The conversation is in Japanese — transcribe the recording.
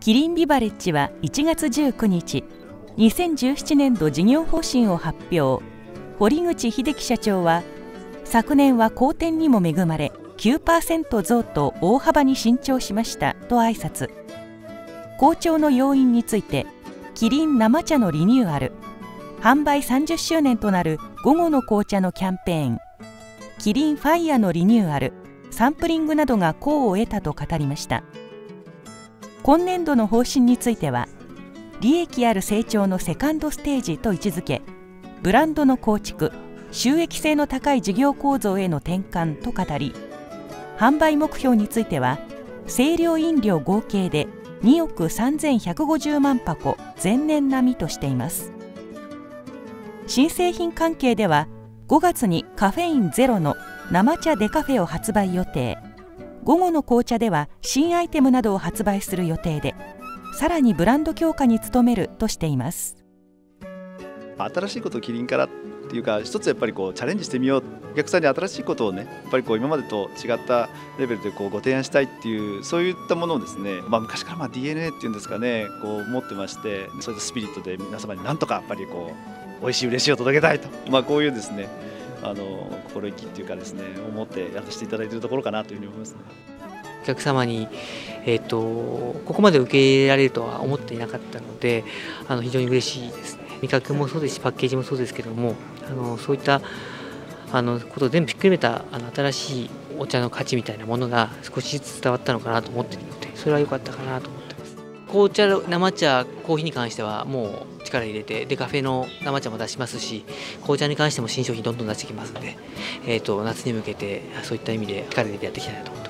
キリンビバレッジは1月19日2017年度事業方針を発表。堀口秀樹社長は昨年は好転にも恵まれ9%増と大幅に伸長しましたと挨拶。好調の要因についてキリン生茶のリニューアル。販売30周年となる午後の紅茶のキャンペーン。キリンファイヤのリニューアル。サンプリングなどが功を得たと語りました。今年度の方針については利益ある成長のセカンドステージと位置づけブランドの構築収益性の高い事業構造への転換と語り販売目標については清涼飲料合計で2億3150万箱前年並みとしています。新製品関係では5月にカフェインゼロの生茶デカフェを発売予定。午後の紅茶では新アイテムなどを発売する予定でさらにブランド強化に努めるとしています。新しいことをキリンからっていうか一つやっぱりこうチャレンジしてみよう。お客さんに新しいことをねやっぱりこう今までと違ったレベルでこうご提案したいっていうそういったものをですね、まあ、昔からまあ DNA っていうんですかねこう持ってましてそういったスピリットで皆様になんとかやっぱりこう美味しい嬉しいを届けたいと、まあ、こういうですねあの心意気っていうかですね思ってやらせていただいているところかなというふうに思いますね。お客様に、えーと、ここまで受け入れられるとは思っていなかったのであの非常に嬉しいですね味覚もそうですしパッケージもそうですけどもあのそういったあのことを全部ひっくるめたあの新しいお茶の価値みたいなものが少しずつ伝わったのかなと思っているのでそれは良かったかなと紅茶生茶コーヒーに関してはもう力入れてでカフェの生茶も出しますし紅茶に関しても新商品どんどん出してきますので、えーと、夏に向けてそういった意味で力入れてやっていきたいなと